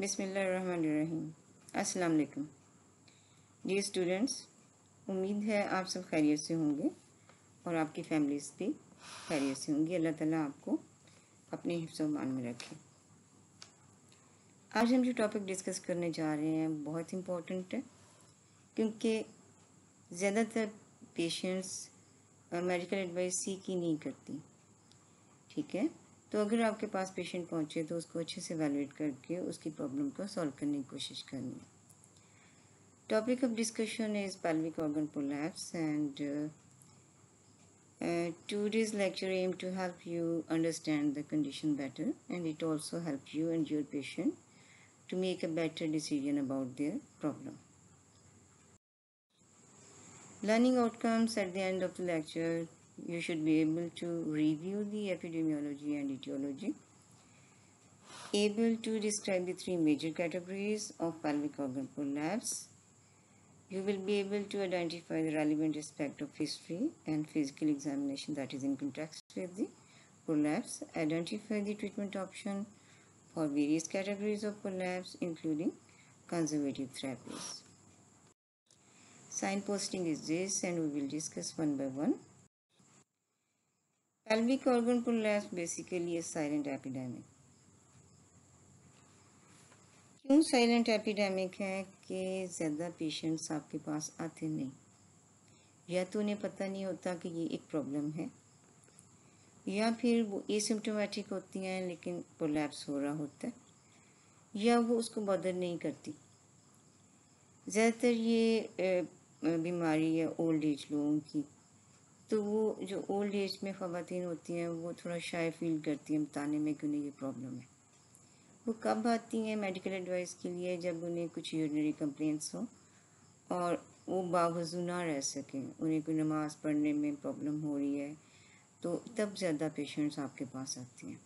बिसमीम अस्सलाम वालेकुम स्टूडेंट्स उम्मीद है आप सब खैरियत से होंगे और आपकी फैमिलीज़ भी खैरियत से होंगी। अल्लाह ताला आपको अपने हिफ्समान में रखे। आज हम जो टॉपिक डिस्कस करने जा रहे हैं, बहुत इम्पोर्टेंट है, क्योंकि ज़्यादातर पेशेंट्स मेडिकल एडवाइस सीख ही नहीं करती। ठीक है? तो अगर आपके पास पेशेंट पहुँचे तो उसको अच्छे से वैल्यूट करके उसकी प्रॉब्लम को सॉल्व करने की कोशिश करनी है। Topic of discussion is pelvic organ prolapse and today's lecture aim to help you understand the condition better and it also help you and your patient to make a better decision about their problem learning outcomes at the end of the lecture you should be able to review the epidemiology and etiology, able to describe the three major categories of pelvic organ prolapse. You will be able to identify the relevant aspect of history and physical examination that is in context with the prolapse, identify the treatment option for various categories of prolapse including conservative therapies. Signposting is this and we will discuss one by one. Pelvic organ prolapse basically a silent epidemic. क्यों silent epidemic है कि ज़्यादा patients आपके पास आते नहीं? या तो उन्हें पता नहीं होता कि ये एक प्रॉब्लम है, या फिर वो एसिम्टोमेटिक होती हैं लेकिन प्रोलैप्स हो रहा होता है, या वो उसको बदर नहीं करती। ज़्यादातर ये बीमारी है ओल्ड एज लोगों की। तो वो जो ओल्ड एज में ख़वान होती हैं, वो थोड़ा शाय फील करती हैं, बताने में कि उन्हें ये प्रॉब्लम है। वो कब आती हैं मेडिकल एडवाइस के लिए? जब उन्हें कुछ यूरिनरी कंप्लेंट्स हो और वो बावजू ना रह सकें, उन्हें कोई नमाज़ पढ़ने में प्रॉब्लम हो रही है तो तब ज़्यादा पेशेंट्स आपके पास आती हैं।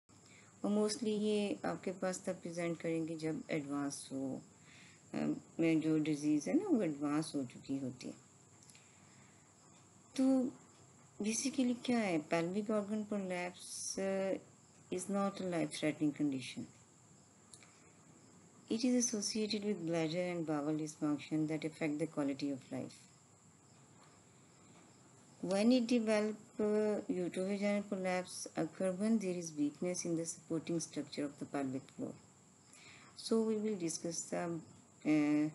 और मोस्टली ये आपके पास तब प्रेजेंट करेंगे जब एडवांस हो। में जो डिज़ीज़ है ना, वो एडवांस हो चुकी होती है। तो बेसिकली क्या है pelvic organ prolapse uh, is not a life threatening condition it is associated with bladder and bowel dysfunction that affect the quality of life when it develops uh, uterovaginal prolapse occur when there is weakness in the supporting structure of the pelvic floor so we will discuss the uh,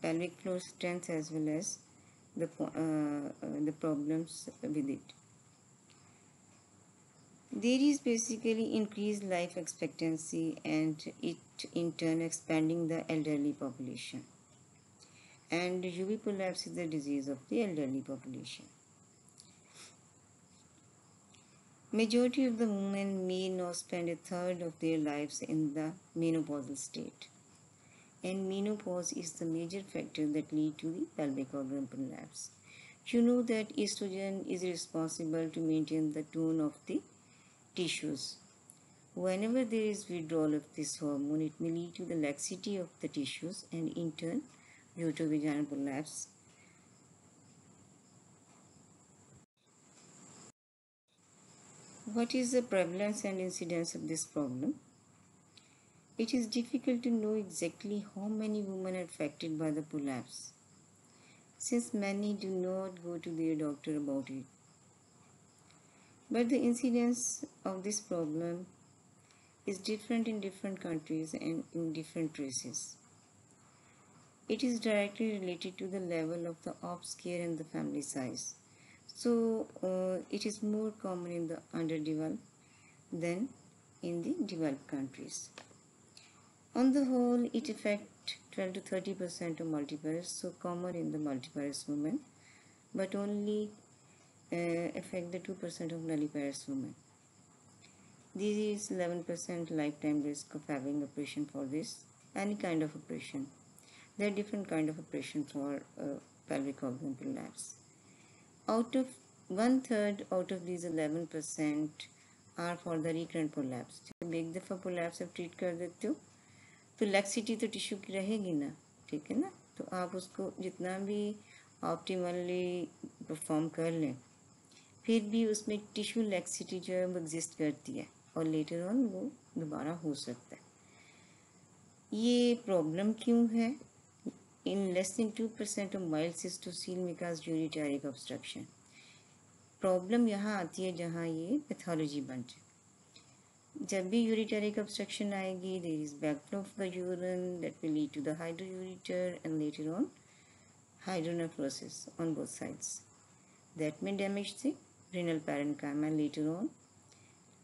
pelvic floor strength as well as the, uh, uh, the problems with it. There is basically increased life expectancy and it in turn expanding the elderly population. And UV prolapse is the disease of the elderly population. Majority of the women may not spend a third of their lives in the menopausal state and menopause is the major factor that lead to the pelvic organ prolapse. You know that estrogen is responsible to maintain the tone of the tissues. Whenever there is withdrawal of this hormone, it may lead to the laxity of the tissues and in turn uterovaginal prolapse. What is the prevalence and incidence of this problem? It is difficult to know exactly how many women are affected by the prolapse, since many do not go to their doctor about it. But the incidence of this problem is different in different countries and in different races. It is directly related to the level of the ops care and the family size. So uh, it is more common in the underdeveloped than in the developed countries. On the whole, it affects 12 to 30 percent of multiparous, so common in the multiparous women, but only uh, affect the 2 percent of nulliparous women. This is 11 percent lifetime risk of having operation for this, any kind of operation. There are different kind of operation for uh, pelvic organ prolapse. Out of one third out of these 11 percent are for the recurrent prolapse. जब एक दफ़ा prolapse आप treat कर देते हो तो laxity तो tissue की रहेगी ना, ठीक है ना? तो आप उसको जितना भी ऑप्टिमली परफॉर्म कर लें, फिर भी उसमें टिश्यू लैक्सिटी जो है वो एग्जिस्ट करती है और लेटर ऑन वो दोबारा हो सकता है। ये प्रॉब्लम क्यों है? In less than two percent of mild cystocele may cause ureteric obstruction problem यहाँ आती है जहाँ ये पैथोलॉजी बन जाए जब भी यूरिटरिक ऑब्स्ट्रक्शन आएगी there is backflow of the urine that will lead to the hydroureter and later on hydronephrosis on both sides. That may damage the renal parenchyma and later on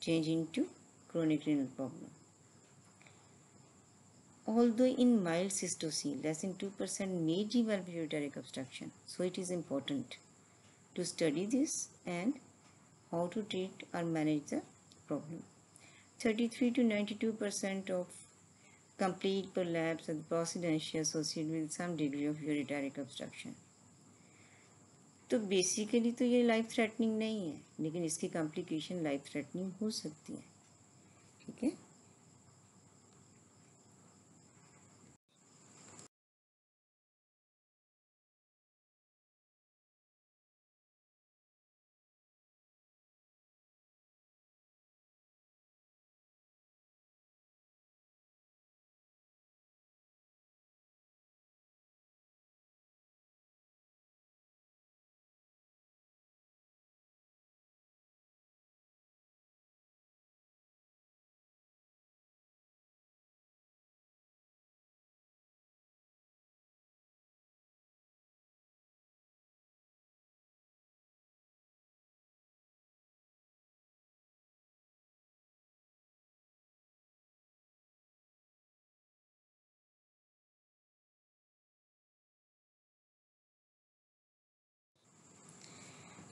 change into chronic renal problem. Although in mild cystocele, less than 2% may develop ureteric obstruction, so it is important to study this and how to treat or manage the problem. 33 to 92 percent of complete prolapse of the associated with some degree of ureteric obstruction. तो basically तो ये life threatening नहीं है लेकिन इसकी complication life threatening हो सकती है ठीक है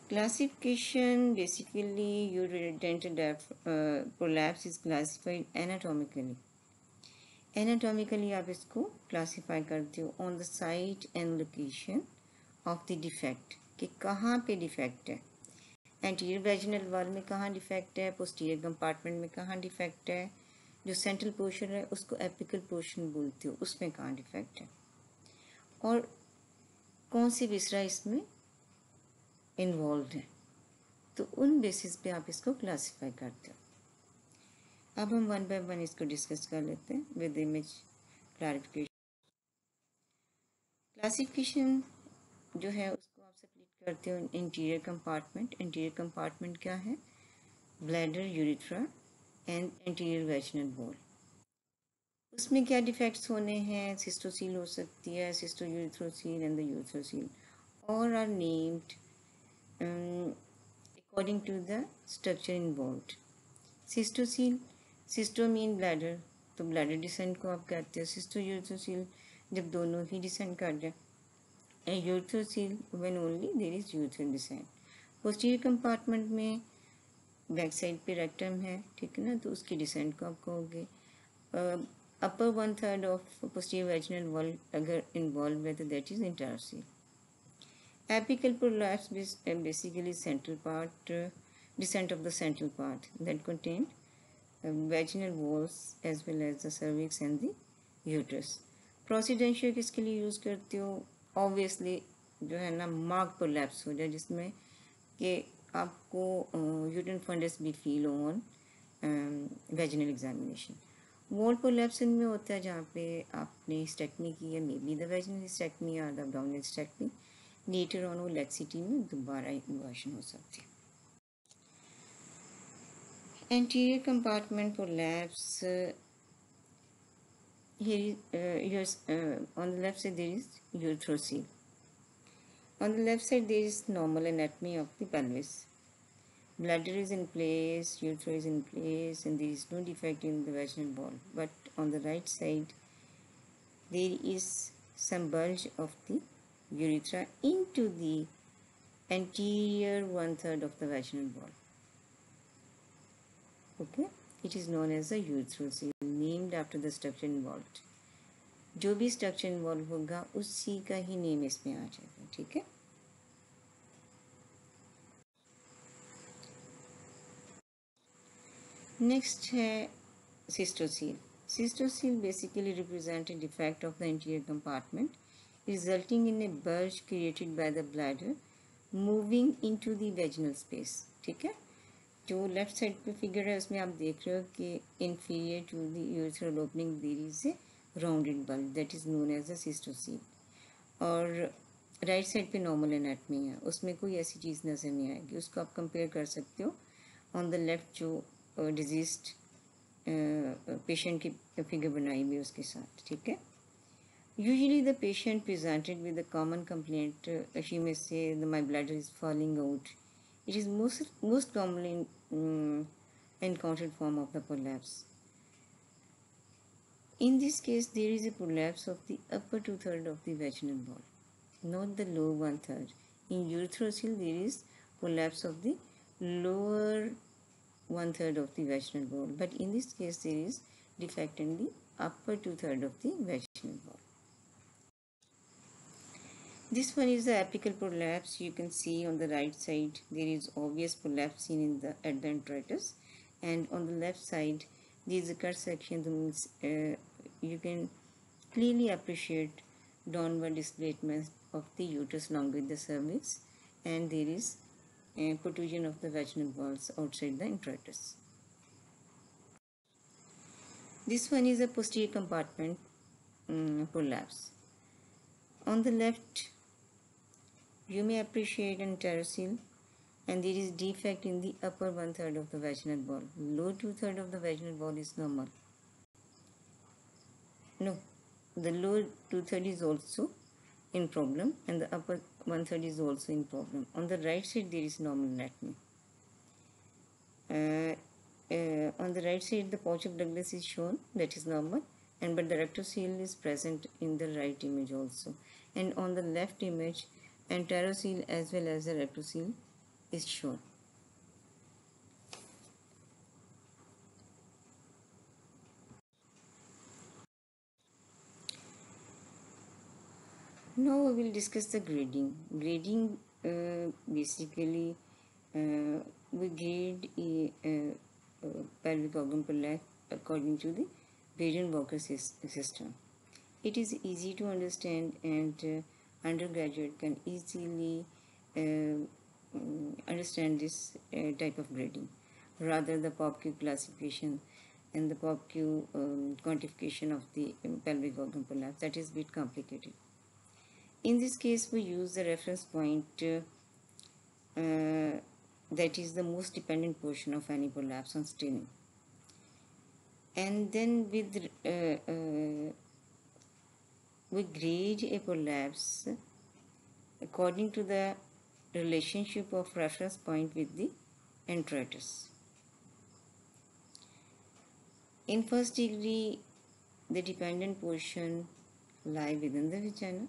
Classification basically your dental uh, prolapse is classified anatomically. Anatomically आप इसको classify करते हो on the site and location of the defect कि कहाँ पे defect है एंटीरियर वेजिनल वॉल में कहाँ डिफेक्ट है पोस्टीरियर कंपार्टमेंट में कहाँ डिफेक्ट है जो सेंट्रल पोर्शन है उसको एपिकल पोर्शन बोलते हो उसमें कहाँ डिफेक्ट है और कौन सी विसरा इसमें इन्वॉल्व हैं। तो उन बेसिस पे आप इसको क्लासिफाई करते हो। अब हम वन बाय वन इसको डिस्कस कर लेते हैं विद इमेज क्लैरिफिकेशन क्लासिफिकेशन जो है उसको आप स्प्लिट करते हो इंटीरियर कंपार्टमेंट इंटीरियर कंपार्टमेंट क्या है? Bladder urethra and interior vaginal wall उसमें क्या डिफेक्ट्स होने हैं? सिस्टोसील हो सकती है सिस्टो यूरिथ्रोसील एंड द यूरिथ्रोसील और are named um, according to the structure involved. Cystocele, cysto mean bladder, तो ब्लैडर डिसेंट को आप कहते हैं। सिस्टो यूर्थोसील जब दोनों ही डिसेंट कर जाए urethrocele when only there is urethro descent posterior compartment में बैक साइड पे रेक्टम है ठीक है ना? तो उसकी डिसेंट को आप कहोगे। Upper one third of posterior vaginal wall अगर इन्वॉल्व है तो that is enterocele Apical prolapse is uh, basically central part, uh, descent of the central part that contain uh, vaginal walls as well as the cervix and the किसके लिए use करती हो? Obviously जो है ना mark prolapse हो जाए जिसमें कि आपको यूरिन फंडस भी feel on vaginal examination wall prolapse में होता है जहाँ पे आपने हिस्टेक्टमी की है may be the vaginal hysterectomy या द लेटर ऑन वो लेक्सिटी में दोबारा इन्वर्शन हो सकती है anterior compartment prolapse uh, here uh, yours, uh, on the left side there is urethrocoel on the left side there is normal anatomy of the pelvis bladder is in place urethra is in place and there is no defect in the vaginal wall but on the right side there is some bulge of the urethra into the anterior one third of the vaginal wall. Okay, it is known as the urethral named after the structure involved. जो भी structure involve होगा उसी का ही name इसमें आ जाएगा ठीक है next है cystocele cystocele basically represent a defect of the anterior compartment resulting in a bulge created by the bladder, moving into the vaginal space, ठीक है? जो लेफ़्ट साइड पे फिगर है, उसमें आप देख रहे हो कि inferior to the opening there is a rounded bulb that is known as a और राइट साइड पे नॉर्मल एनाटमी है, उसमें कोई ऐसी चीज़ नज़र नहीं आएगी। उसको आप कंपेयर कर सकते हो। ऑन द लेफ़्ट जो डिज़ीज़ पेशेंट की फिगर बनाई हुई उसके साथ, ठीक है? Usually the patient presented with a common complaint, uh, she may say that my bladder is falling out. It is most, most commonly um, encountered form of the prolapse. In this case, there is a prolapse of the upper two-third of the vaginal wall, not the lower one-third. In urethrosil, there is prolapse of the lower one-third of the vaginal wall. But in this case, there is defect in the upper two-third of the vaginal wall. This one is the apical prolapse. You can see on the right side there is obvious prolapse seen in the at the and on the left side a cut section. That means uh, you can clearly appreciate downward displacement of the uterus along with the cervix, and there is a protrusion of the vaginal walls outside the introitus. This one is a posterior compartment um, prolapse. On the left you may appreciate an pterosil and there is defect in the upper one third of the vaginal wall. Low two third of the vaginal wall is normal. No, the lower two third is also in problem and the upper one third is also in problem. On the right side there is normal anatomy. Uh, uh, on the right side the pouch of Douglas is shown that is normal and but the rectocele is present in the right image also and on the left image enterocele as well as the rectocele is shown. Now we will discuss the grading. Grading uh, basically uh, we grade a, pelvic organ prolapse according to the Braden-Walker system. It is easy to understand and uh, undergraduate can easily uh, understand this uh, type of grading rather the POPQ classification and the POPQ um, quantification of the pelvic organ prolapse that is a bit complicated. In this case we use the reference point uh, uh, that is the most dependent portion of any prolapse on staining and then with uh, uh, we grade a prolapse according to the relationship of reference point with the introitus. In first degree, the dependent portion lie within the vagina.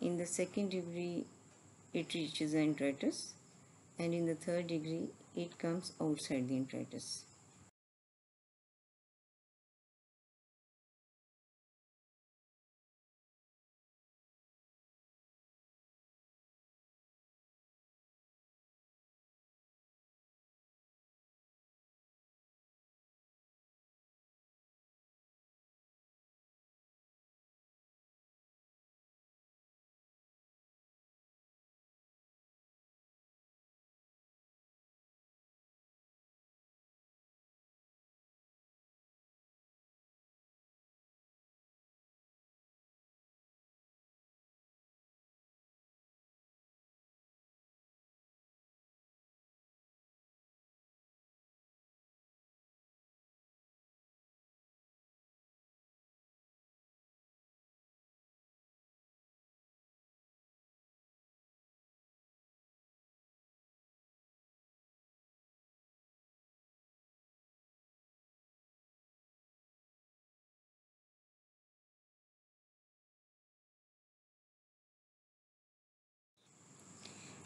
In the second degree, it reaches the introitus. And in the third degree, it comes outside the introitus.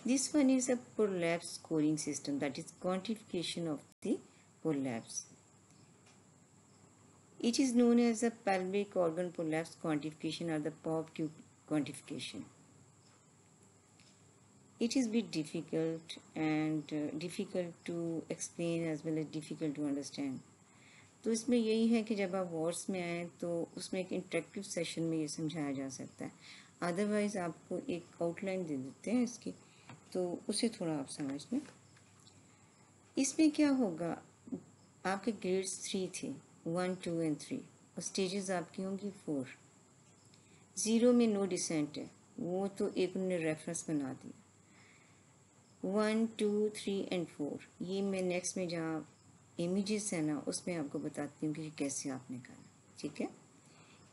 This one is a prolapse scoring system that is quantification of the prolapse. It is known as a pelvic organ prolapse quantification or the POPQ quantification. It is bit difficult and uh, difficult to explain as well as difficult to understand. तो इसमें यही है कि जब आप wards में आए तो उसमें एक इंटरेक्टिव सेशन में ये समझाया जा सकता है अदरवाइज़ आपको एक आउटलाइन दे देते हैं इसकी तो उसे थोड़ा आप समझ लें इसमें क्या होगा? आपके ग्रेड्स थ्री थे वन टू एंड थ्री और स्टेजेस आपकी होंगी फोर ज़ीरो में नो डिसेंट है। वो तो एक उन्होंने रेफरेंस बना दिया one two three and four ये मैं नेक्स्ट में जहाँ इमेजेस है ना, उसमें आपको बताती हूँ कि कैसे आपने करना। ठीक है?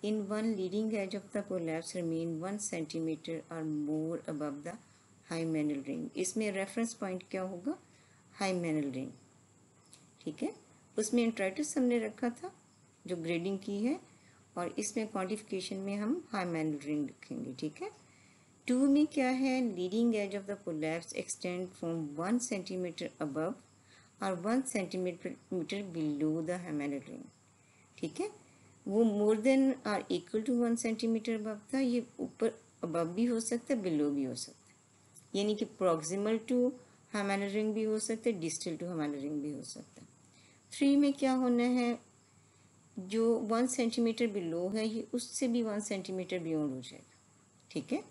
In one leading edge of the collapse remain one centimetre और more above the hymenal ring. इसमें रेफरेंस पॉइंट क्या होगा? Hymenal ring. ठीक है? उसमें इंट्राइटिस हमने रखा था, जो ग्रेडिंग की है, और इसमें क्वान्टिफिकेशन में हम हाई मैनल रिंग रखेंगे, ठीक है? टू में क्या है? Leading edge of the collapse extend from one centimetre above और one centimetre metre below the hymenal ring. ठीक है? वो more than or equal to one centimetre above था, ये ऊपर अबव भी हो सकता है बिलो भी हो सकता यानी कि प्रॉक्सिमल टू हेमेनल रिंग भी हो सकता है डिस्टल टू हेमेनल रिंग भी हो सकता है। थ्री में क्या होना है? जो वन सेंटीमीटर बिलो है, ये उससे भी वन सेंटीमीटर बियॉन्ड हो जाएगा। ठीक है?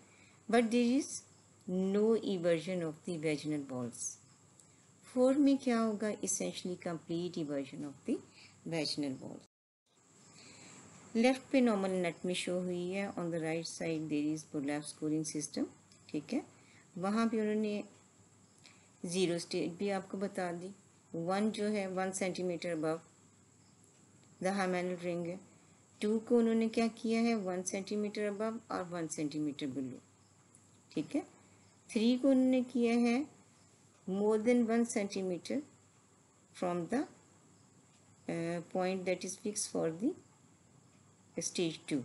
But there is no eversion of the vaginal walls four में क्या होगा? Essentially complete eversion of the vaginal walls left पे नॉर्मल नट में शो हुई है। On the right side there is prolapse scoring system ठीक है? वहाँ भी उन्होंने ज़ीरो स्टेज भी आपको बता दी। वन जो है one centimetre above the hymenal ring है। टू को उन्होंने क्या किया है? वन सेंटीमीटर अबव और वन सेंटीमीटर बिलो ठीक है? थ्री को उन्होंने किया है more than one centimetre from the point that is fix for the stage two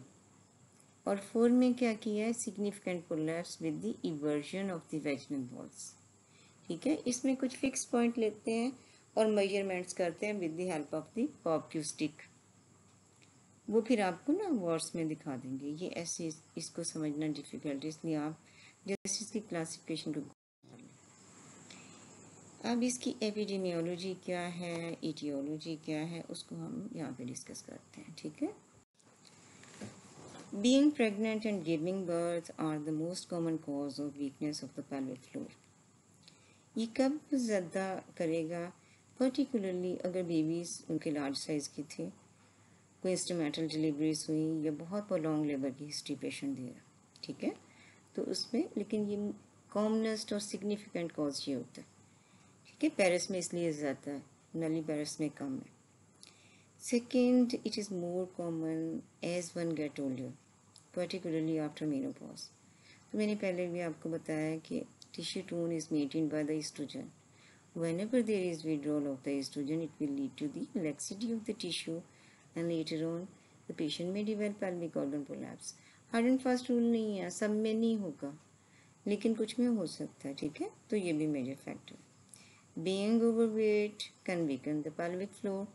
और फोर में क्या किया है? Significant collapse with the eversion of the vaginal walls ठीक है? इसमें कुछ फिक्स पॉइंट लेते हैं और मेजरमेंट्स करते हैं with the help of the POPQ stick वो फिर आपको ना वर्ड्स में दिखा देंगे। ये ऐसे इसको समझना डिफ़िकल्ट इसलिए आप जैसे इसकी क्लासिफिकेशन को अब इसकी एपिडेमियोलॉजी क्या है? ईटियोलॉजी क्या है? उसको हम यहाँ पे डिस्कस करते हैं। ठीक है? Being pregnant and giving birth are the most common cause of weakness of the pelvic floor. ये कब ज़्यादा करेगा पर्टिकुलरली अगर बेबीज़ उनके लार्ज साइज़ की थी, कोई इंस्ट्रोमेटल डिलीवरीज हुई या बहुत प्रोलॉन्ग लेबर की हिस्ट्री पेशेंट दिया ठीक है? तो उसमें, लेकिन ये कॉमनेस्ट और सिग्निफिकेंट कॉज ये होता है, ठीक है? पेरिस में इसलिए ज़्यादा है, नली पेरिस में कम है। Second it is more common as one get older particularly after menopause तो मैंने पहले भी आपको बताया कि tissue tone is maintained by the oestrogen Whenever there is withdrawal of the estrogen, it will lead to the laxity of the tissue and later on the patient may develop pelvic organ prolapse. Hard and fast rule नहीं है सब में नहीं होगा लेकिन कुछ में हो सकता है ठीक है? तो ये भी major factor being overweight can weaken the pelvic floor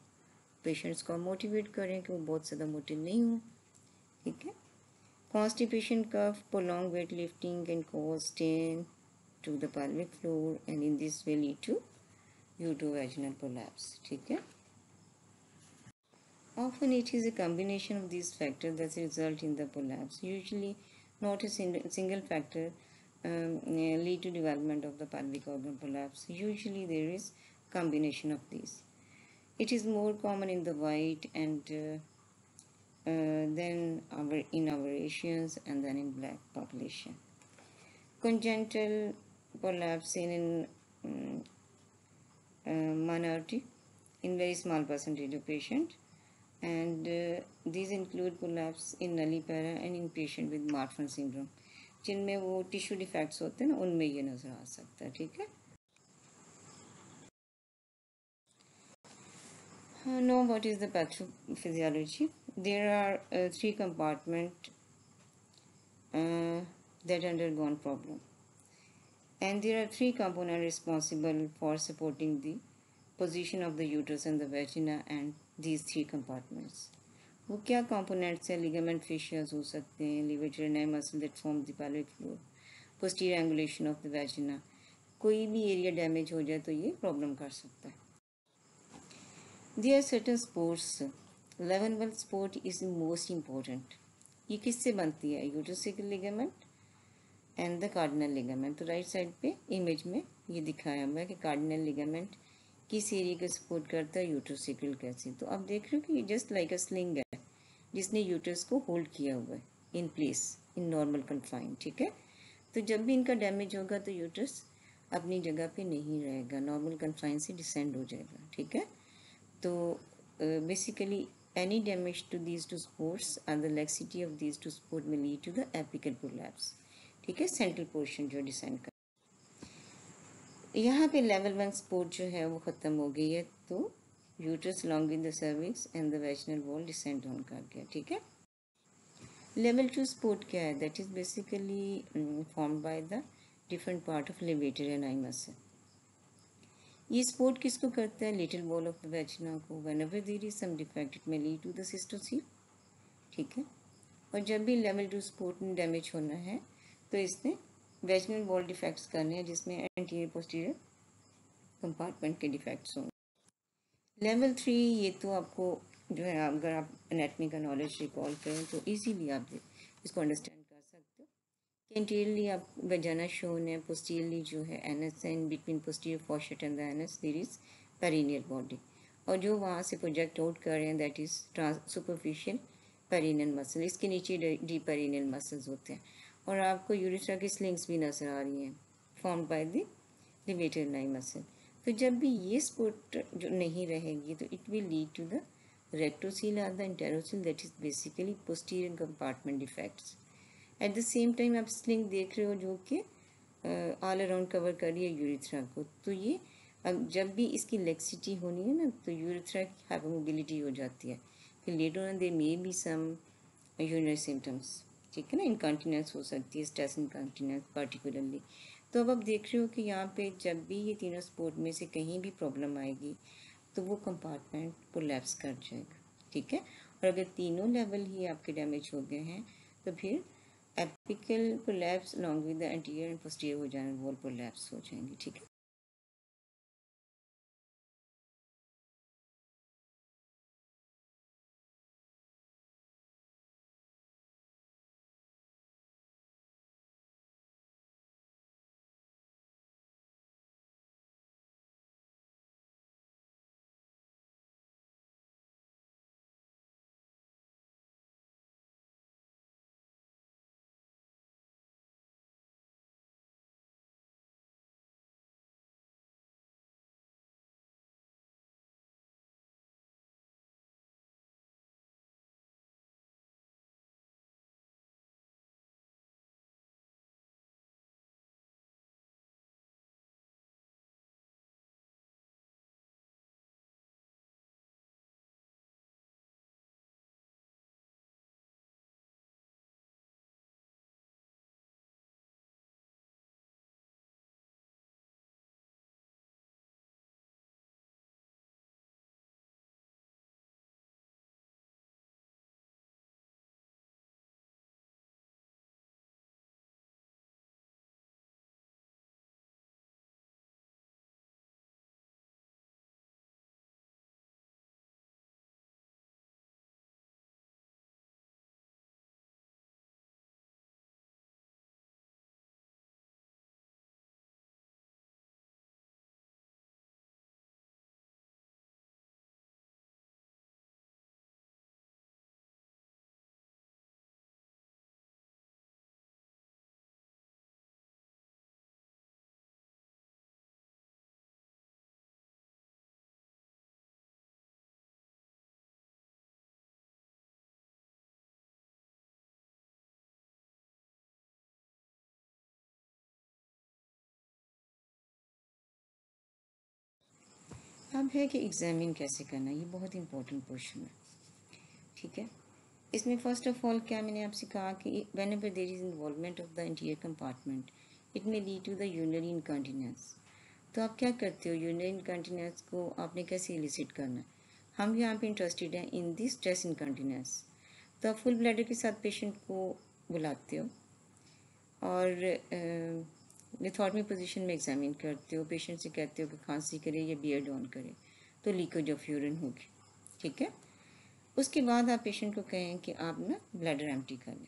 patients को मोटिवेट करें कि वो बहुत ज़्यादा मोटे नहीं हो ठीक है? constipation cough prolonged weight lifting can cause strain to the pelvic floor and in this way lead to uterovaginal prolapse ठीक है Often it is a combination of these factors that result in the prolapse. Usually not a single factor um, lead to development of the pelvic organ prolapse. Usually there is combination of these. It is more common in the white and uh, uh, then our, in our Asians and then in black population. Congenital prolapse in, in um, uh, minority in very small percentage of patient and uh, these include prolapse in nullipara and in patient with Marfan syndrome जिनमें वो tissue defects होते हैं ना उनमें ये नज़र आ सकता है ठीक है Uh, know what is the pathophysiology. There are uh, three compartments uh, that undergone problem. and there are three components responsible for supporting the position of the uterus and the vagina and these three compartments वो क्या components हैं ligament फेशियस हो सकते हैं levator ani muscle that form the pelvic floor posterior angulation of the vagina कोई भी area damage हो जाए तो ये प्रॉब्लम कर सकता है are certain supports level one support is most important ये किससे बनती है? Uterosacral ligament and the cardinal ligament तो राइट साइड पे इमेज में ये दिखाया हुआ है कि कार्डिनल लिगामेंट किस एरिया को सपोर्ट करता है? यूट्रोसिकल कैसे? तो आप देख रहे हो कि ये जस्ट लाइक अ स्लिंग है, जिसने यूटर्स को होल्ड किया हुआ है in place in normal confine ठीक है? तो जब भी इनका डैमेज होगा तो यूटर्स अपनी जगह पे नहीं रहेगा नॉर्मल कन्फाइन से डिसेंड हो जाएगा, ठीक है? तो basically any damage to these two supports and the laxity of these two support में lead to the apical prolapse ठीक है? सेंट्रल पोर्शन जो डिसेंड कर यहाँ पे लेवल वन स्पोर्ट जो है, वो ख़त्म हो गई है तो uterus long in the cervix and the vaginal wall descend on कर गया, ठीक है? लेवल टू स्पोर्ट क्या है? That is basically form by the different part of levator ani muscle ये स्पोर्ट किसको करता है? लिटिल बॉल ऑफ़ वेजना को। Whenever there is some defect it में लीड टू द सिस्टोसील ठीक है? और जब भी लेवल टू स्पोर्ट में डैमेज होना है तो इसने वेजनल वॉल डिफेक्ट्स करने हैं, जिसमें एंटीरियर पोस्टीरियर कंपार्टमेंट के डिफेक्ट्स होंगे। लेवल थ्री ये तो आपको जो है, अगर आप एनेटमी का नॉलेज रिकॉल करें तो ईजीली आप इसको अंडरस्टैंड इंटीरियरली आप वजाना शोन है पोस्टीरियरली जो है anus and between posterior fourchette and the anus there is perineal body और जो वहाँ से प्रोजेक्ट आउट कर रहे हैं that is transverse superficial perineal muscle इसके नीचे डी पेरिनियल मसल्स होते हैं। और आपको यूरिथ्रा की स्लिंग्स भी नज़र आ रही हैं form by the levator ani muscle तो जब भी ये स्पोर्ट जो नहीं रहेगी तो it will lead to the rectocele are the enterocele that is basically posterior compartment defects. At the same time आप स्लिंग देख रहे हो जो कि ऑल अराउंड कवर कर रही है यूरिथ्रा को। तो ये, अब जब भी इसकी लेक्सिटी होनी है ना तो यूरिथ्रा की हाइपोमोबिलिटी हो जाती है। फिर later on they may be some urinary symptoms ठीक है ना? इनकॉन्टीनेंस हो सकती है स्ट्रेस इनकॉन्टीनेंस पर्टिकुलरली तो अब आप देख रहे हो कि यहाँ पे जब भी ये तीनों स्पोर्ट में से कहीं भी प्रॉब्लम आएगी तो वो कंपार्टमेंट कोलैप्स कर जाएगा, ठीक है? और अगर तीनों लेवल ही आपके डैमेज हो गए हैं तो फिर apical prolapse along with the anterior and posterior हो जाएँगे वॉल प्रोलैप्स हो जाएँगे, ठीक है? अब है कि एग्जामिन कैसे करना ये बहुत इंपॉर्टेंट क्वेश्चन है। ठीक है? इसमें फ़र्स्ट ऑफ़ ऑल क्या मैंने आपसे कहा कि whenever there is involvement of the interior compartment it may lead to the urinary incontinence तो आप क्या करते हो? यूनरी इनकॉन्टीनेंस को आपने कैसे इलिसिट करना हम यहाँ पे इंटरेस्टेड हैं इन दिस स्ट्रेस इनकॉन्टीनेंस तो आप फुल ब्लैडर के साथ पेशेंट को बुलाते हो और लिथॉर्मी पोजीशन में एग्जामिन करते हो पेशेंट से कहते हो कि खांसी करे या बियर डाउन करे तो लीकेज ऑफ़ यूरिन होगी, ठीक है? उसके बाद आप पेशेंट को कहें कि आप ना ब्लैडर एम्प्टी कर लें।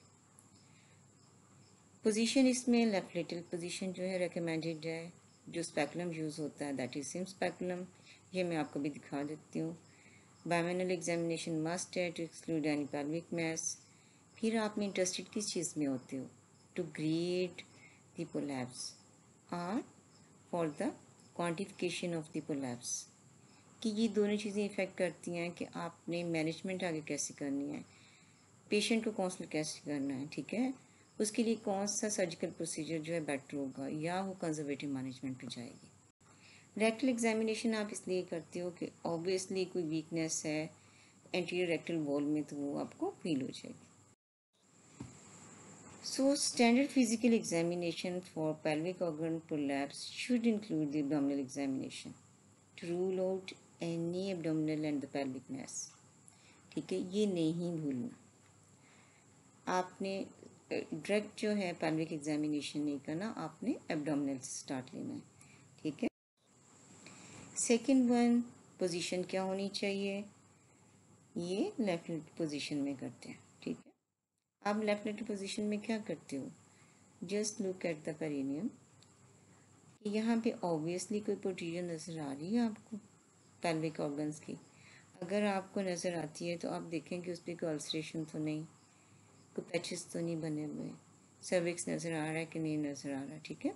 पोजीशन इसमें लेफ़्ट लिटिल पोजीशन जो है रिकमेंडेड है, जो स्पेकुलम यूज़ होता है दैट इज़ सिम स्पेकुलम ये मैं आपको भी दिखा देती हूँ। बायोमेनल एग्जामिनेशन मस्ट है टू एक्सक्लूड एनी mass फिर आपने इंटरेस्टेड किस चीज़ में होते हो? To grade the prolapse or for the quantification of the prolapse कि ये दोनों चीज़ें इफ़ेक्ट करती हैं कि आपने मैनेजमेंट आगे कैसे करनी है पेशेंट को काउंसल कैसे करना है, ठीक है? उसके लिए कौन सा सर्जिकल प्रोसीजर जो है बेटर होगा, या वो कंजर्वेटिव मैनेजमेंट पे जाएगी? रेक्टल एग्जामिनेशन आप इसलिए करते हो कि ऑब्वियसली कोई वीकनेस है एंटीरियर रेक्टल वॉल में तो वो आपको फील हो जाएगी। So standard physical examination for pelvic organ prolapse should include the abdominal examination to rule out any abdominal and the pelvic mass. ठीक है? ये नहीं भूलना। आपने डायरेक्ट जो है पैल्विक एग्जामिनेशन नहीं करना, आपने एब्डोमिनल से स्टार्ट लेना है। ठीक है? सेकेंड वन पोजीशन क्या होनी चाहिए? ये लेफ़्ट पोजीशन में करते हैं। आप लेफ़्ट लेफ़्ट पोजीशन में क्या करते हो? Just look at the perineum यहाँ पे ऑब्वियसली कोई प्रोटीजन नज़र आ रही है आपको पैल्विक ऑर्गन्स की। अगर आपको नज़र आती है तो आप देखें कि उस पर कोई अल्सरेशन तो नहीं, कोई पैचेस तो नहीं बने हुए। सर्विक्स नज़र आ रहा है कि नहीं नज़र आ रहा ठीक है?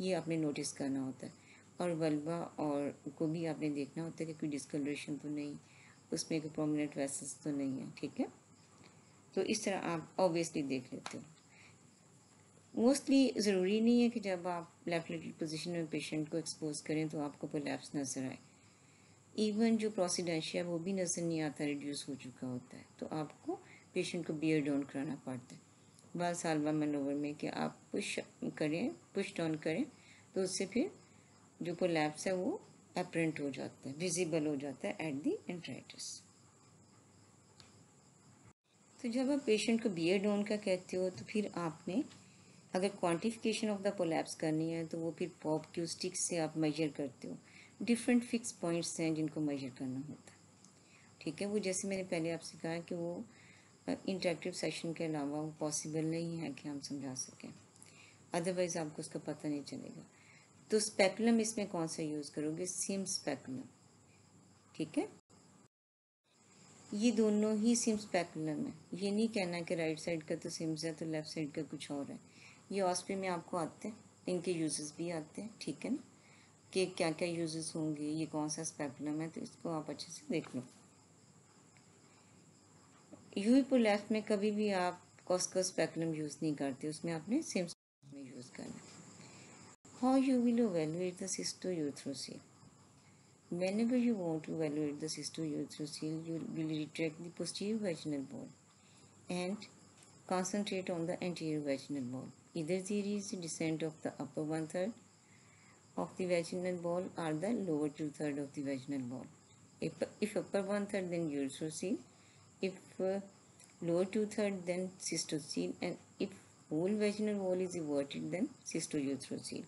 ये आपने नोटिस करना होता है। और वल्बा और को भी आपने देखना होता है कि कोई डिस्कलरेशन तो नहीं, उसमें कोई प्रोमिनेंट वेसल्स तो नहीं है, ठीक है? तो इस तरह आप ऑब्वियसली देख लेते हो। मोस्टली ज़रूरी नहीं है कि जब आप लेफ़्ट लेटेड पोजीशन में पेशेंट को एक्सपोज करें तो आपको कोलैप्स नज़र आए। इवन जो प्रोसीडेंशिया वो भी नज़र नहीं आता रिड्यूस हो चुका होता है। तो आपको पेशेंट को बियर डाउन कराना पड़ता है। बाद सालवा मनोवर में कि आप पुश करें पुश डाउन करें तो उससे फिर जो कोलैप्स है, वो अप्रेंट हो जाता है विजिबल हो जाता है एट दी एंट्राइटिस तो जब आप पेशेंट को बियर डाउन का कहते हो तो फिर आपने अगर क्वांटिफिकेशन ऑफ़ द कोलैप्स करनी है तो वो फिर पॉप क्यू स्टिक से आप मेजर करते हो। डिफरेंट फिक्स पॉइंट्स हैं जिनको मेजर करना होता है। ठीक है? वो जैसे मैंने पहले आपसे कहा कि वो इंटरेक्टिव सेशन के अलावा वो पॉसिबल नहीं है कि हम समझा सकें। अदरवाइज़ आपको उसका पता नहीं चलेगा। तो स्पेकुलम इसमें कौन सा यूज़ करोगे? सिम स्पेकुलम ठीक है? ये दोनों ही सिम स्पेकुलम है। ये नहीं कहना कि राइट साइड का तो सिम्स है तो लेफ़्ट साइड का कुछ और है। ये ऑस्पे में आपको आते हैं, इनके यूजेस भी आते हैं, ठीक है ना? कि क्या क्या यूजेस होंगे, ये कौन सा स्पेकुलम है तो इसको आप अच्छे से देख लो। प्रोलैप्स में कभी भी आप कॉस्को स्पेकुलम यूज़ नहीं करते, उसमें आपने सिम्स में यूज़ करना how you will evaluate the cystourethrosil whenever you want to evaluate the cystourethrosil you will retract the posterior vaginal wall and concentrate on the anterior vaginal wall either there is descent of the upper one third of the vaginal wall or the lower two third of the vaginal wall if, if upper one third then urethrosil if uh, lower two-third then cystocele and if whole vaginal wall is inverted then cystourethrosil.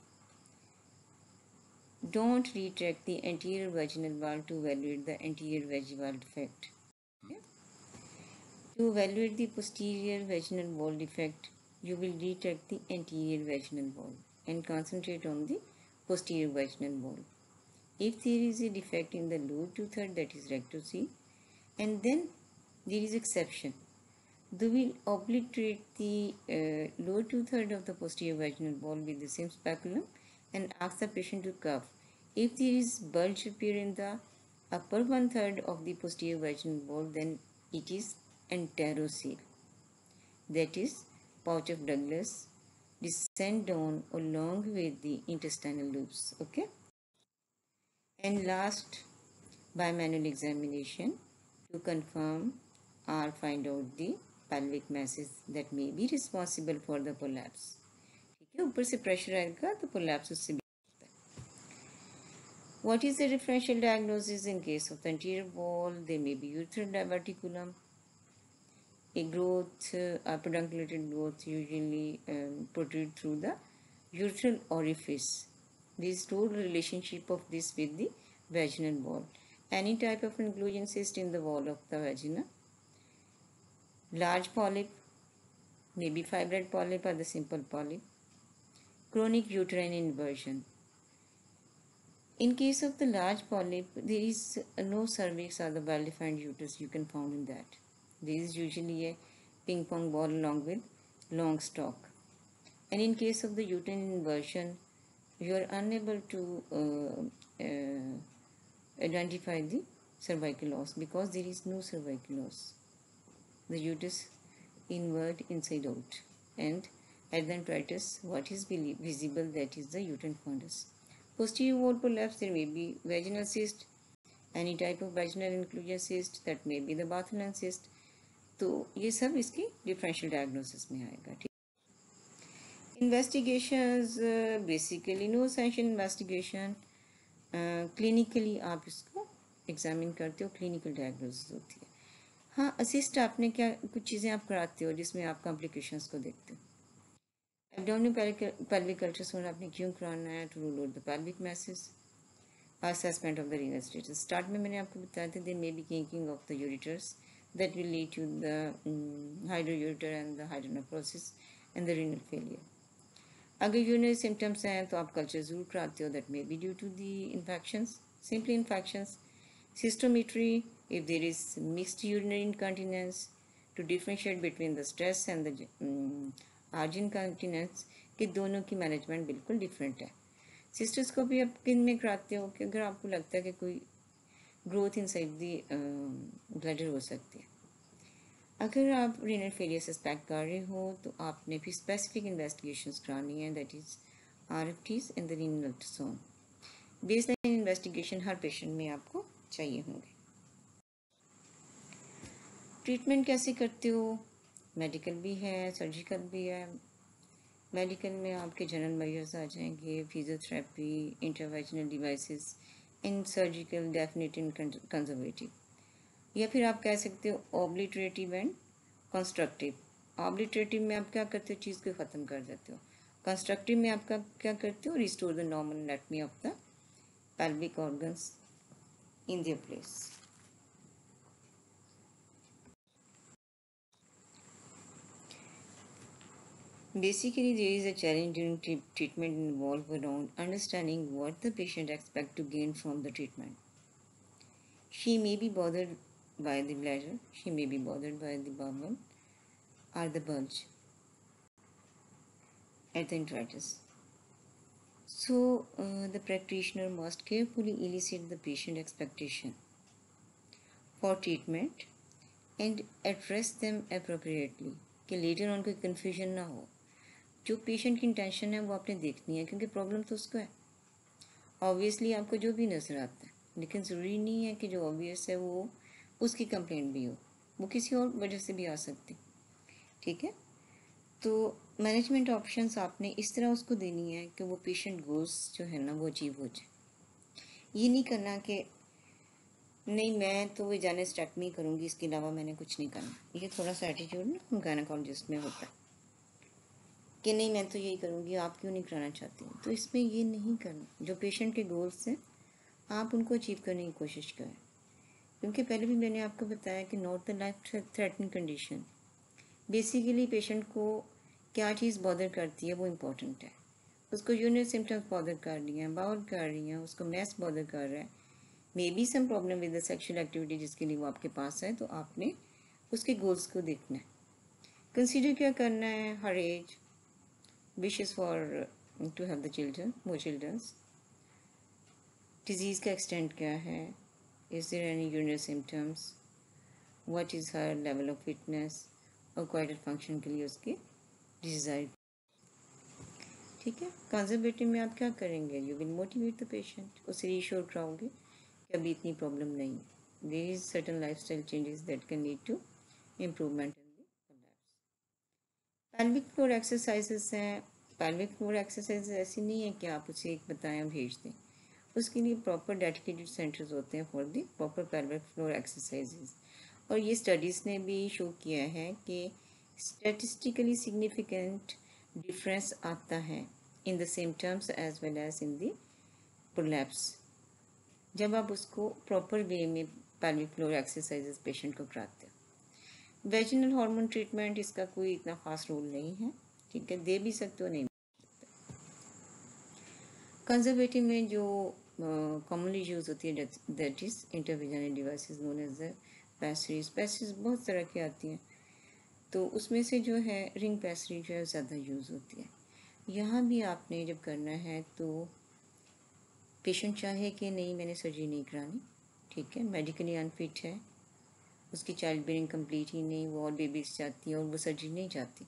Don't retract the anterior vaginal wall to evaluate the anterior vaginal defect. To evaluate the posterior vaginal wall defect, you will retract the anterior vaginal wall and concentrate on the posterior vaginal wall. If there is a defect in the lower two-third that is rectocele and then there is exception. They will obliterate the uh, lower two-third of the posterior vaginal wall with the same speculum and ask the patient to cough. If there is bulge appear in the upper one third of the posterior vaginal wall, then it is enterocele. That is, pouch of Douglas descend down along with the intestinal loops. Okay. And last, by manual examination to confirm or find out the pelvic masses that may be responsible for the prolapse. ऊपर से pressure आएगा तो collapse उससे भी What is the differential diagnosis in case of the anterior wall? There may be urethral diverticulum, a growth, uh, a pedunculated growth usually um, protrude through the urethral orifice. This total relationship of this with the vaginal wall. Any type of inclusion cyst in the wall of the vagina large polyp, maybe fibroid polyp or the simple polyp, chronic uterine inversion. In case of the large polyp, there is no cervix or the well-defined uterus you can found in that. There is usually a ping pong ball along with long stalk. And in case of the uterine inversion, you are unable to uh, uh, identify the cervical loss because there is no cervical loss. The uterus invert inside out and at the introitus what is visible that is the uterine fundus. Posterior wall prolapse, there may be vaginal cyst, any type of vaginal inclusion cyst, that may be the Bartholin cyst. तो ये सब इसकी differential diagnosis में आएगा ठीक investigations basically no सेंशन investigation clinically आप इसको एग्जामिन करते हो क्लिनिकल डायग्नोसिस होती है हाँ असिस्ट आपने क्या कुछ चीज़ें आप कराते हो जिसमें आप कॉम्प्लिकेशंस को देखते हो Abdominal pelvic ultrasound आपने क्यों कराना है to rule out the pelvic masses assessment of the renal status start में मैंने आपको बताया था there may be kinking of the ureters that will lead to the um, hydroureter and the hydronephrosis and the renal failure अगर urinary symptoms हैं तो आप culture ज़रूर कराते हो that may be due to the infections simply infections cystometry if there is mixed urinary incontinence to differentiate between the stress and the um, urge in continence के दोनों की मैनेजमेंट बिल्कुल डिफरेंट है। सिस्टर्स को भी आप किन में कराते हो कि अगर आपको लगता है कि कोई growth inside the bladder हो सकती है। अगर आप रीनल फेलियर सस्पेक्ट कर रहे हो तो आपने भी स्पेसिफिक इन्वेस्टिगेशन करानी है that is R F Ts in the renal ultrasound baseline investigation her patient में आपको चाहिए होंगे। ट्रीटमेंट कैसे करते हो? मेडिकल भी है सर्जिकल भी है। मेडिकल में आपके जनरल मेजर्स आ जाएँगे physiotherapy intravaginal devices in surgical definite in conservative या फिर आप कह सकते हो ऑब्लिटरेटिव एंड कंस्ट्रक्टिव ऑब्लिटरेटिव में आप क्या करते हो? चीज़ को ख़त्म कर देते हो। कंस्ट्रक्टिव में आप क्या करते हो? Restore the normal anatomy of the pelvic organs in their place Basically, there is a challenge during treatment involved around understanding what the patient expects to gain from the treatment. She may be bothered by the bladder, she may be bothered by the bubble or the bulge at the introitus. So, uh, the practitioner must carefully elicit the patient expectation for treatment and address them appropriately कि later on कोई confusion ना हो जो patient की intention है, वो आपने देखनी है, क्योंकि प्रॉब्लम तो उसको है। ऑब्वियसली आपको जो भी नज़र आता है, लेकिन ज़रूरी नहीं है कि जो ऑब्वियस है वो उसकी कंप्लेंट भी हो। वो किसी और वजह से भी आ सकती। ठीक है? तो मैनेजमेंट ऑप्शंस आपने इस तरह उसको देनी है कि वो पेशेंट गोल्स जो है ना, वो अचीव हो जाए। ये नहीं करना कि, नहीं, मैं तो वो जाने स्टेटमी करूँगी, इसके अलावा मैंने कुछ नहीं करना। ये थोड़ा सा एटीट्यूड ना गायनाकोलॉजिस्ट में होता है। कि नहीं, मैं तो यही करूँगी, आप क्यों नहीं कराना चाहती तो इसमें ये नहीं करना। जो पेशेंट के गोल्स हैं, आप उनको अचीव करने की कोशिश करें। क्योंकि पहले भी मैंने आपको बताया कि not the life threaten condition basically patient को क्या चीज़ बॉदर करती है, वो इम्पोर्टेंट है। उसको यूनिट सिम्टम्स बॉदर कर रही हैं बाउल कर रही हैं, उसको मैस बॉदर कर रहा है may be some problem with the sexual activity जिसके लिए वो आपके पास है तो आपने उसके गोल्स को देखना है। कंसिडर क्या करना है, her age wishes for to have the children more childrens disease का एक्सटेंट क्या है is there any urinary symptoms what is her level of fitness और क्वाइटेड फ़ंक्शन के लिए उसकी डिज़ायर ठीक है? कंजर्वेटिव में आप क्या करेंगे? You will motivate the patient उसे रीश्योर कराओगे कि अभी इतनी प्रॉब्लम नहीं there is certain lifestyle changes that can lead to improvement pelvic floor exercises हैं। पैल्विक फ्लोर एक्सरसाइज ऐसी नहीं है कि आप उसे एक बताएँ भेज दें। उसके लिए प्रॉपर डेडिकेटेड सेंटर्स होते हैं for the proper pelvic floor exercises और ये स्टडीज़ ने भी शो किया है कि स्टेटिस्टिकली सिग्निफिकेंट डिफरेंस आता है in the same terms as well as in the prolapse जब आप उसको प्रॉपर वे में पैल्विक फ्लोर एक्सरसाइजेज पेशेंट को कराते हो। वेजिनल हार्मोन ट्रीटमेंट इसका कोई इतना ख़ास रोल नहीं है, ठीक है? दे भी सकते हो, नहीं कंजर्वेटिव में जो कॉमनली यूज़ होती है that is intravaginal devices known as pessaries pessaries बहुत तरह की आती हैं। तो उसमें से जो है रिंग पैसरी जो है, ज़्यादा यूज़ होती है। यहाँ भी आपने जब करना है तो पेशेंट चाहे कि नहीं, मैंने सर्जरी नहीं करानी, ठीक है? मेडिकली अनफिट है। उसकी चाइल्ड बेरिंग कंप्लीट ही नहीं, वो और बेबीज चाहती है और वो सर्जरी नहीं चाहती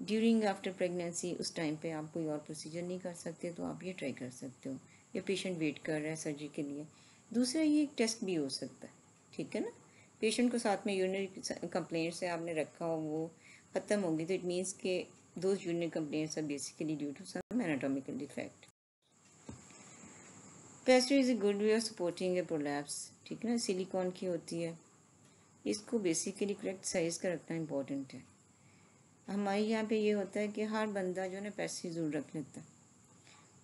ड्यूरिंग आफ्टर प्रेगनेंसी उस टाइम पे आप कोई और प्रोसीजर नहीं कर सकते तो आप ये ट्राई कर सकते हो। या पेशेंट वेट कर रहा है सर्जरी के लिए। दूसरा, ये एक टेस्ट भी हो सकता है, ठीक है ना? पेशेंट को साथ में यूरिनरी कंप्लेंट से आपने रखा हो, वो ख़त्म होगी तो इट मीन्स के दो urinary complaints are basically due to some anatomical defect pessary is a good way of supporting a prolapse ठीक है ना? सिलिकॉन की होती है। इसको बेसिकली करेक्ट साइज़ का रखना इम्पोर्टेंट है। हमारे यहाँ पे ये होता है कि हर बंदा जो है ना पैसे ज़रूर रख लेता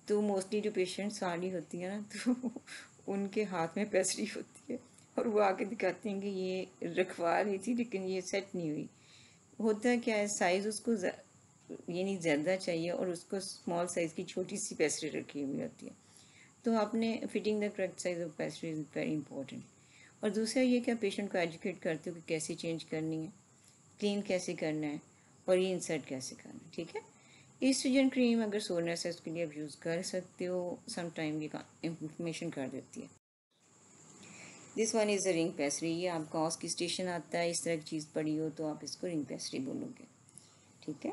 तो मोस्टली जो पेशेंट साड़ी होती है ना तो उनके हाथ में पैसरी होती है। और वो आके दिखाते हैं कि ये रखवा रही थी, लेकिन ये सेट नहीं हुई। होता क्या है साइज़ उसको यानी ज़्यादा चाहिए और उसको स्मॉल साइज़ की छोटी सी पैसरी रखी हुई होती है। तो आपने fitting the correct size of pessary is very important और दूसरा ये क्या पेशेंट को एजुकेट करते हो कि कैसे चेंज करनी है क्लीन कैसे करना है और ये इंसर्ट कैसे करना है, ठीक है? ईस्ट्रोजन क्रीम अगर सोरनेस है, उसके लिए आप यूज़ कर सकते हो सम टाइम ये इंफॉर्मेशन कर देती है। This one is a ring pessary ये आपका ऑस की स्टेशन आता है, इस तरह की चीज़ पड़ी हो तो आप इसको रिंग पेसरी बोलोगे, ठीक है?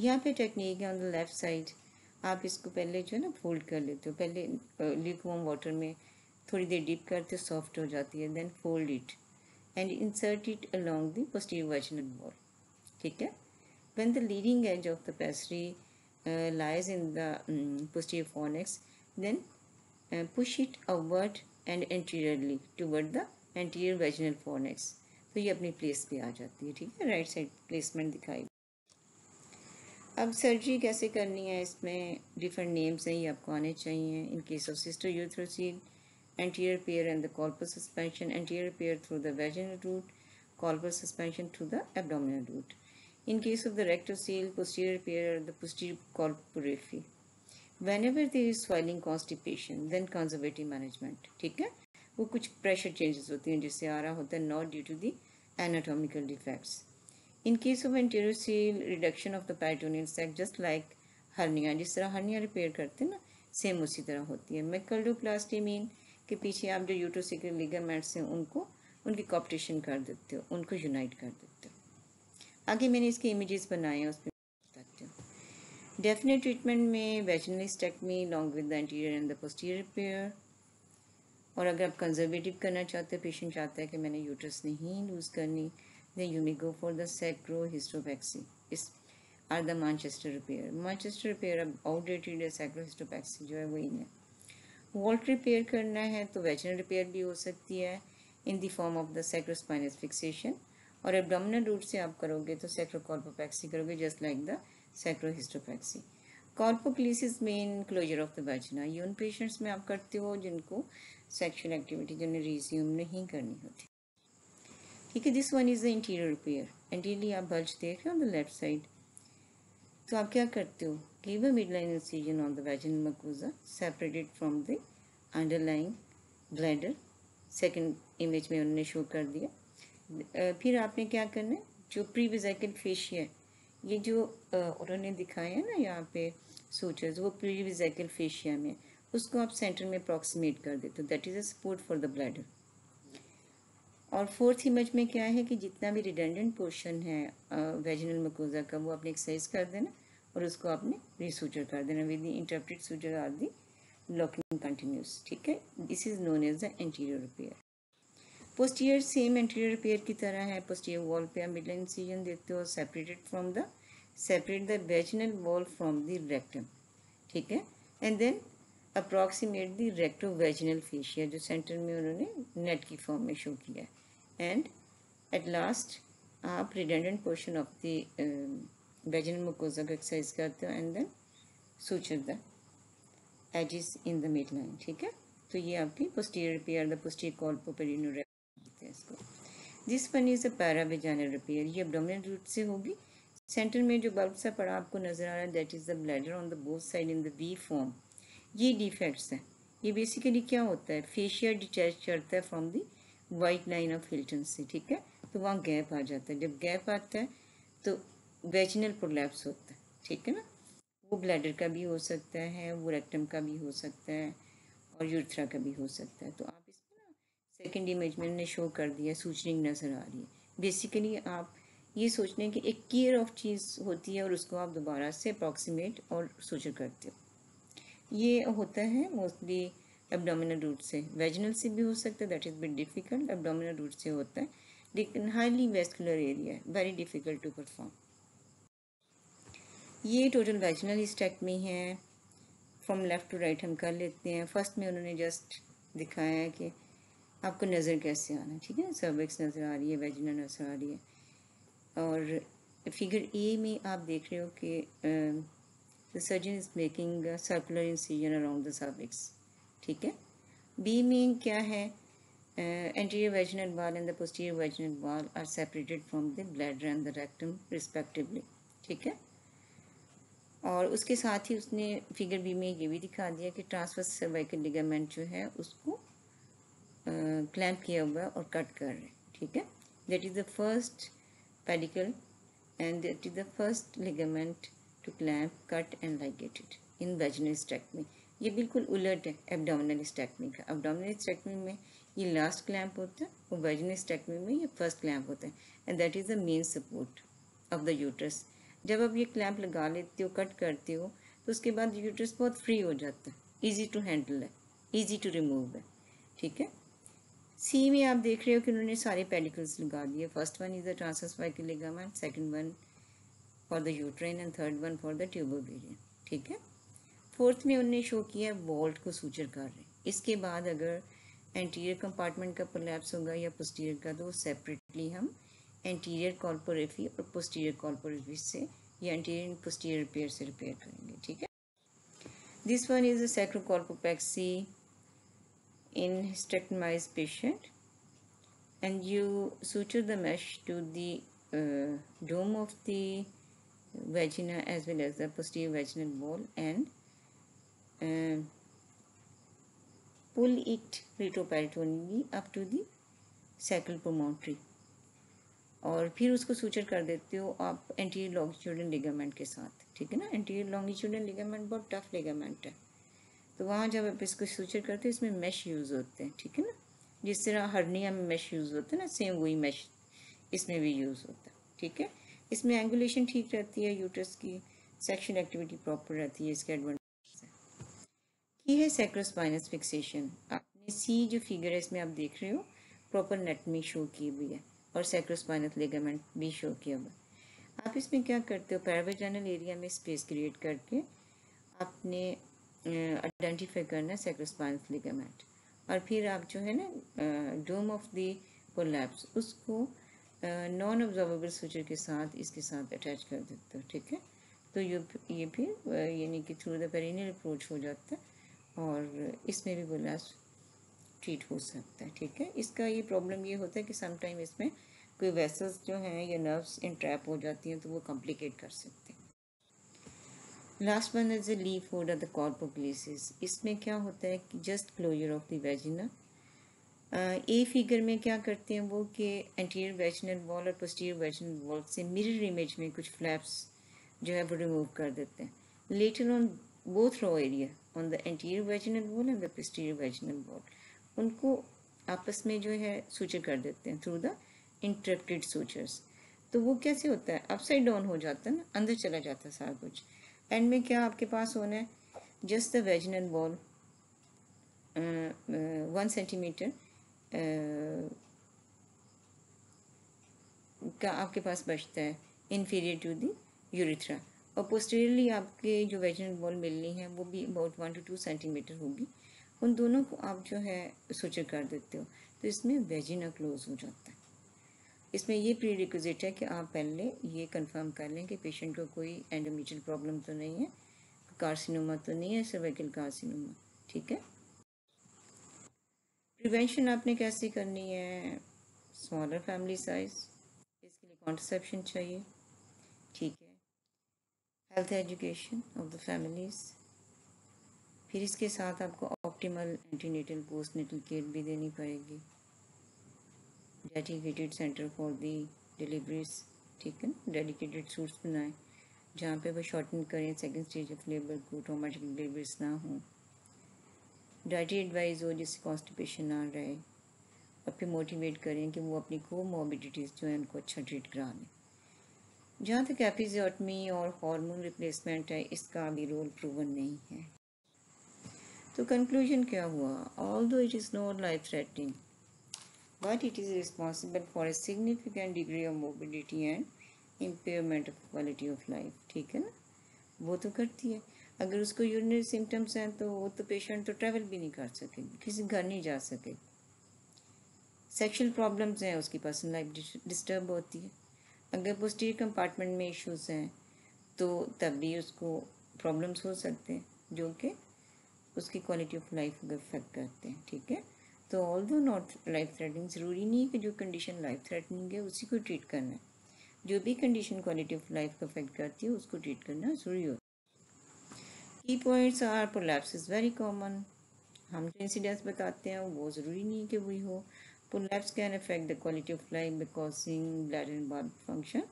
यहाँ पे टेक्निक है ऑन द लेफ़्ट साइड आप इसको पहले जो है ना फोल्ड कर लेते हो। पहले लिक वॉम वाटर में थोड़ी देर डिप करते हो सॉफ्ट हो जाती है then fold it and insert it along the posterior vaginal wall ठीक है? When the leading edge of the pessary uh, lies in the um, posterior fornix then uh, push it upward and anteriorly toward fornix तो ये अपनी place पे आ जाती है। ठीक है? राइट साइड प्लेसमेंट दिखाई अब सर्जरी कैसे करनी है इसमें डिफरेंट नेम्स हैं, ये आपको आने चाहिए। In case of cystourethrocele anterior repair and the colposuspension anterior repair through the vaginal route colposuspension through the abdominal route in case of the rectocele posterior repair the posterior colporrhaphy whenever there is swelling constipation then conservative management ठीक है? वो कुछ pressure changes होती हैं जिससे आ रहा होता है not due to the anatomical defects in case of enterocele reduction of the peritoneal sac just like hernia जिस तरह हर्निया रिपेयर करते हैं ना सेम उसी तरह होती है। मेकल्डोप्लास्टी मीन के पीछे आप जो यूट्रोसिकल लिगामेंट्स हैं, उनको, उनकी कॉपटेशन कर देते हो, उनको यूनाइट कर देते हो। आगे मैंने इसके इमेजेस बनाए हैं, उसमें बताते हो। डेफिनेट ट्रीटमेंट में vaginal hysterectomy long with the anterior and the posterior repair और अगर आप कंजर्वेटिव करना चाहते हैं पेशेंट चाहता है कि मैंने यूट्रस नहीं लूज़ करनी then you may go for the sacrohistopexy. Is are the Manchester repair. Manchester repair अब outdated है sacrohistopexy जो है वही है। वॉल्ट रिपेयर करना है तो वेजनल रिपेयर भी हो सकती है in the form of the sacrospinous fixation और एब्डोमिनल रूट से आप करोगे तो सैक्रोकॉर्पोपैक्सी करोगे just like the sacrohysteropexy colpocleisis means closure of the vagina ये उन पेशेंट्स में आप करते हो जिनको सेक्शुअल एक्टिविटी जिन्हें रिज्यूम नहीं करनी होती। ठीक है this one is the anterior repair anteriorly आप बल्ज देख रहे हो ऑन द लेफ़्ट साइड तो आप क्या करते हो? Give a midline incision on the vaginal mucosa separated from the underlying bladder second image में उन्होंने शो कर दिया. फिर आपने क्या करना है? जो प्री विजाइकल फेशिया ये जो उन्होंने दिखाया है ना यहाँ पे सूचर्स वो प्री विजाइकल फेशिया में उसको आप सेंटर में अप्रॉक्सीमेट कर देते हो. That is a support for the bladder और फोर्थ इमेज में क्या है कि जितना भी रिडेंडेंट पोर्शन है वेजिनल मकोजा का, वो आपने एक्सरसाइज कर देना और उसको आपने रिसूचर कर देना with the interrupted suture or the locking continuous ठीक है? This is known as the anterior repair posterior same anterior repair की तरह है। पोस्टियर वॉल पे आप मिडल इंसिजन देते हो separated from the separate the vaginal wall from the rectum ठीक है? And then approximate the rectovaginal fascia जो सेंटर में उन्होंने नेट की फॉर्म में शो किया है। And at last आप redundant portion of the uh, vaginal को एक्सरसाइज करते हो and then suture the edges in the midline ठीक है? तो ये आपकी posterior repair the posterior colpoperineal है इसको। This one is a paravaginal repair ये एब्डोमिनल रूट से होगी। सेंटर में जो बल्ब सा पड़ा आपको नज़र आ रहा है that is the bladder on the both side in the V form ये डिफेक्ट्स हैं। ये बेसिकली क्या होता है? फेशिया डिटैच करता है from the white line of Hilton से, ठीक है? तो वहाँ गैप आ जाता है। जब गैप आता है तो वेजिनल प्रोलैप्स होता है, ठीक है ना? वो ब्लैडर का भी हो सकता है, वो रेक्टम का भी हो सकता है और यूथ्रा का भी हो सकता है। तो आप इसमें ना सेकेंड इमेज में ने शो कर दिया, सूचनिंग नज़र आ रही है। बेसिकली आप ये सोचने की एक केयर ऑफ़ चीज़ होती है और उसको आप दोबारा से अप्रॉक्सीमेट और सूचर करते हो। ये होता है मोस्टली एब्डोमिनल रूट से। वेजिनल से भी हो सकता है that is bit difficult abdominal route से होता है, लेकिन highly vascular area very difficult to perform ये टोटल वेजनल वेजिनल में है फ्रॉम लेफ़्ट टू राइट हम कर लेते हैं। फ़र्स्ट में उन्होंने जस्ट दिखाया है कि आपको नज़र कैसे आना ठीक है? सर्विक्स नज़र आ रही है वेजिनल नज़र आ रही है। और फिगर ए में आप देख रहे हो कि surgeon is making circular incision around the cervix ठीक है? बी में क्या है? Anterior vaginal wall and the posterior vaginal wall are separated from the bladder and the rectum respectively ठीक है? और उसके साथ ही उसने फिगर बी में ये भी दिखा दिया कि ट्रांसफ़र सर्वाइकल लिगामेंट जो है उसको क्लैम्प uh, किया हुआ है और कट कर रहे ठीक है? That is the first pedicle and that is the first ligament to clamp cut and ligated in vaginal स्ट्रैक्ट ये बिल्कुल उलट है एबडामिनल स्टैकमी का। एबडामिनल स्टैकमी में ये लास्ट क्लैम्प होता है और वेजिनल स्टैकमी में ये फ़र्स्ट क्लैम्प होता है। And that is the main support of the uterus जब आप ये क्लैम्प लगा लेते हो कट करते हो तो उसके बाद यूट्रस बहुत फ्री हो जाता है। ईजी टू हैंडल है। ईजी टू रिमूव है। ठीक है? सी में आप देख रहे हो कि उन्होंने सारे पेडिकल्स लगा दिए। First one is the transcervical ligament second one for the uterine and third one for the tubo-ovarian ठीक है? फोर्थ में उनने शो किया वॉल्ट को सूचर कर रहे इसके बाद अगर एंटीरियर कंपार्टमेंट का प्रोलैप्स होगा या पोस्टीरियर का तो सेपरेटली हम एंटीरियर कॉर्पोरेफी और पोस्टीरियर कॉर्पोरेफी से या एंटीरियर पोस्टीरियर रिपेयर से रिपेयर करेंगे ठीक है? This one is a sacrocolpopexy in stigmatized patient and you suture the mesh to the uh, dome of the vagina as well wall and pull it retroperitoneally up to the sacral promontory. और फिर उसको suture कर देते हो आप anterior longitudinal ligament के साथ, ठीक है ना? एंटीरियर लॉन्गिट्यूडल लिगामेंट बहुत टफ लिगामेंट है। तो वहाँ जब आप इसको सूचर करते हो, इसमें मैश यूज़ होते हैं, ठीक है ना? जिस तरह हर्निया में मैश यूज़ होता है ना सेम वही मैश इसमें भी यूज़ होता है, ठीक है? इसमें एंगुलेशन ठीक रहती है यूट्रस की सेक्शन एक्टिविटी प्रॉपर रहती है, इसके एडवांटेज ये है सेक्रोस्पाइनस फिक्सेशन आपने सी जो फिगर है, इसमें आप देख रहे हो प्रॉपर नेटमी शो की हुई है और सेक्रोस्पाइनस लेगामेंट भी शो किया हुआ आप इसमें क्या करते हो? पैरावेजानल एरिया में स्पेस क्रिएट करके आपने आइडेंटिफाई करना सेक्रोस्पाइनस लेगामेंट और फिर आप जो है ना डोम ऑफ़ द पोलैप्स उसको नॉन ऑब्जॉर्वेबल सूचर के साथ इसके साथ अटैच कर देते हो, ठीक है? तो ये ये फिर यानी कि थ्रू द पेरिनियल अप्रोच हो जाता है। और इसमें भी बुलास ट्रीट हो सकता है। ठीक है? इसका ये प्रॉब्लम ये होता है कि समटाइम इसमें कोई वेसल्स जो हैं या नर्व्स इंट्रैप हो जाती हैं तो वो कॉम्प्लिकेट कर सकते हैं। Last one is the food of the colpocleisis इसमें क्या होता है कि just closure of the vagina A figure में क्या करते हैं वो कि एंटीरियर वेजनल वॉल और पोस्टीरियर वेजनल वॉल से मिरर इमेज में कुछ फ्लैप्स जो है वो रिमूव कर देते हैं। Later on both raw area on the anterior vaginal wall and the posterior vaginal wall उनको आपस में जो है सूचर कर देते हैं थ्रू द इंटरप्टेड सूचर्स तो वो कैसे होता है? अपसाइड डाउन हो जाता है ना? अंदर चला जाता है सारा कुछ। एंड में क्या आपके पास होना है? Just the vaginal wall one centimetre का आपके पास बचता है इन्फीरियर टू दी यूरिथ्रा और पोस्टेरियरली आपके जो वेजनल वॉल मिलनी है, वो भी about one two two centimetre होगी। उन दोनों को आप जो है सूचर कर देते हो। तो इसमें वेजिना क्लोज हो जाता है। इसमें ये प्री रिक्विजिट है कि आप पहले ये कंफर्म कर लें कि पेशेंट को कोई एंडोमीट्रियल प्रॉब्लम तो नहीं है कार्सिनोमा तो नहीं है सर्वाइकल कार्सिनोमा ठीक है? प्रिवेंशन आपने कैसे करनी है? स्मॉलर फैमिली साइज़ इसके लिए कॉन्ट्रसेप्शन चाहिए, ठीक है? Health education of the families फिर इसके साथ आपको ऑप्टिमल एंटीनेटल पोस्टनेटल केयर भी देनी पड़ेगी। Dedicated centre for the deliveries ठीक है ना? डेडिकेटेड सूट्स बनाएँ, जहाँ पे वो शॉर्टन करें सेकेंड स्टेज ऑफ़ लेबर को ट्रोमाटिक डिलीवरीज ना हों। डाइटरी एडवाइस हो, जिससे कॉन्स्टिपेशन ना रहे। और फिर मोटिवेट करें कि वो अपनी को मोबिडिटीज़ जो है, उनको अच्छा ट्रीट करा लें जहाँ तक एपिजोटमी और हार्मोन रिप्लेसमेंट है, इसका भी रोल प्रूवन नहीं है। तो कंक्लूजन क्या हुआ? Although it is not life threatening but it is responsible for a significant degree of mobility and impairment of quality of life ठीक है ना? वो तो करती है। अगर उसको यूरिनरी सिम्टम्स हैं तो वो तो पेशेंट तो ट्रैवल भी नहीं कर सके। किसी घर नहीं जा सके। सेक्शुअल प्रॉब्लम्स हैं, उसकी पर्सनल लाइफ डिस्टर्ब होती है। अगर पोस्टीरियर कंपार्टमेंट में इश्यूज़ हैं तो तब भी उसको प्रॉब्लम्स हो सकते हैं, जो कि उसकी क्वालिटी ऑफ़ लाइफ को इफ़ेक्ट करते हैं, ठीक है? तो ऑल दो नॉट लाइफ थ्रेटनिंग ज़रूरी नहीं है कि जो कंडीशन लाइफ थ्रेटनिंग है, उसी को ट्रीट करना है। जो भी कंडीशन क्वालिटी ऑफ़ लाइफ को अफेक्ट करती है, उसको ट्रीट करना ज़रूरी होता है। Key points are prolapse is very common हम जो इंसिडेंट्स बताते हैं, वो ज़रूरी नहीं कि वही हो। Prolapse can affect the quality of life by causing bladder and bowel function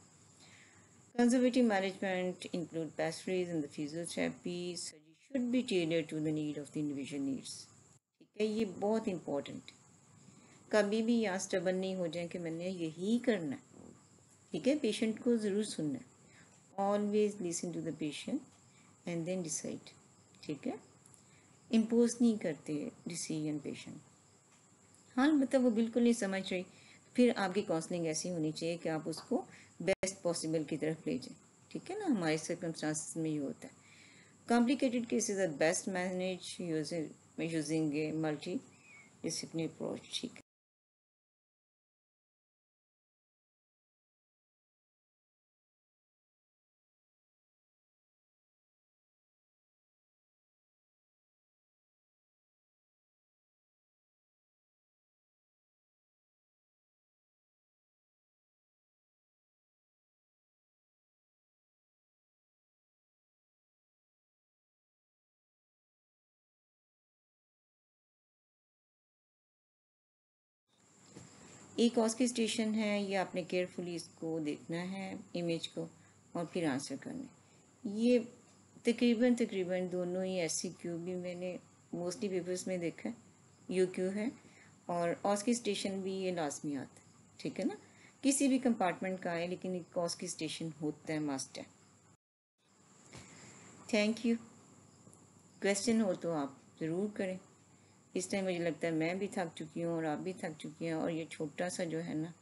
Conservative management include pastries and the physiotherapy surgery should be tailored to the need of the individual needs. ठीक है, ये बहुत important कभी भी यहाँ stubborn नहीं हो जाए कि मैंने यही करना है। ठीक है पेशेंट को ज़रूर सुनना है। Always listen to the patient and then decide ठीक है? इम्पोज नहीं करते डिसीज़न पेशेंट हाँ मतलब वो बिल्कुल नहीं समझ रही। फिर आपकी काउंसलिंग ऐसी होनी चाहिए कि आप उसको बेस्ट पॉसिबल की तरफ़ ले जाएँ। ठीक है ना? हमारे सर्कमस्टांसिस में ये होता है। Complicated cases are best manage using a multi discipline approach ठीक है एक की स्टेशन है, ये आपने केयरफुली इसको देखना है इमेज को, और फिर आंसर करना ये तकरीबन तकरीबन दोनों ही एस सी क्यू भी मैंने मोस्टली पेपर्स में देखा है, यू क्यू है, और ऑस की स्टेशन भी ये लाजमी आता है, ठीक है ना? किसी भी कंपार्टमेंट का है, लेकिन एक की स्टेशन होता है मस्ट है थैंक यू क्वेश्चन हो तो आप ज़रूर करें। इस टाइम मुझे लगता है मैं भी थक चुकी हूँ और आप भी थक चुकी हैं और ये छोटा सा जो है ना,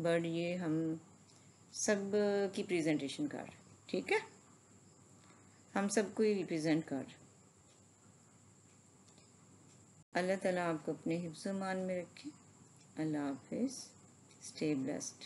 बर्ड ये हम सब की प्रेजेंटेशन कर ठीक है? हम सबको ही रिप्रेजेंट कर अल्लाह ताला आपको अपने हिफ्स मान में रखे। अल्लाह हाफिज़। Stay blessed